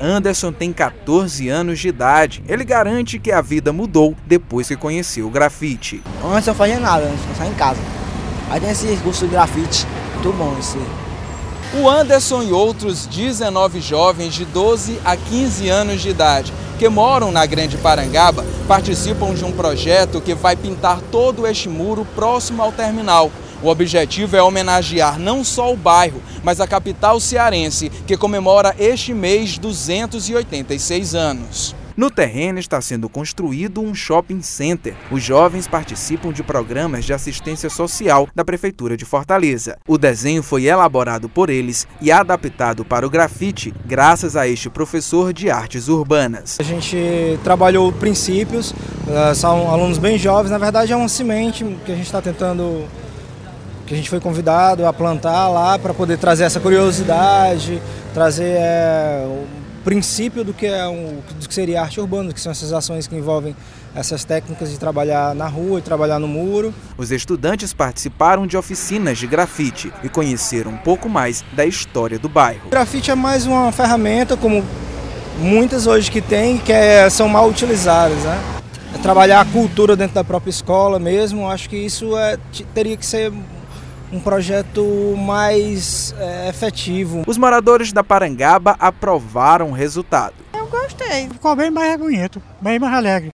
Anderson tem 14 anos de idade. Ele garante que a vida mudou depois que conheceu o grafite. Antes eu fazia nada, eu saía em casa. Aí tem esse curso de grafite, muito bom isso O Anderson e outros 19 jovens de 12 a 15 anos de idade que moram na Grande Parangaba participam de um projeto que vai pintar todo este muro próximo ao terminal. O objetivo é homenagear não só o bairro, mas a capital cearense, que comemora este mês 286 anos. No terreno está sendo construído um shopping center. Os jovens participam de programas de assistência social da Prefeitura de Fortaleza. O desenho foi elaborado por eles e adaptado para o grafite, graças a este professor de artes urbanas. A gente trabalhou princípios, eh, são alunos bem jovens, na verdade é uma semente que a gente está tentando que a gente foi convidado a plantar lá para poder trazer essa curiosidade, trazer é, princípio do que, é um, do que seria arte urbana, que são essas ações que envolvem essas técnicas de trabalhar na rua e trabalhar no muro. Os estudantes participaram de oficinas de grafite e conheceram um pouco mais da história do bairro. O grafite é mais uma ferramenta, como muitas hoje que tem, que é, são mal utilizadas. Né? É trabalhar a cultura dentro da própria escola mesmo, acho que isso é, teria que ser um projeto mais é, efetivo. Os moradores da Parangaba aprovaram o resultado. Eu gostei, ficou bem mais bonito, bem mais alegre.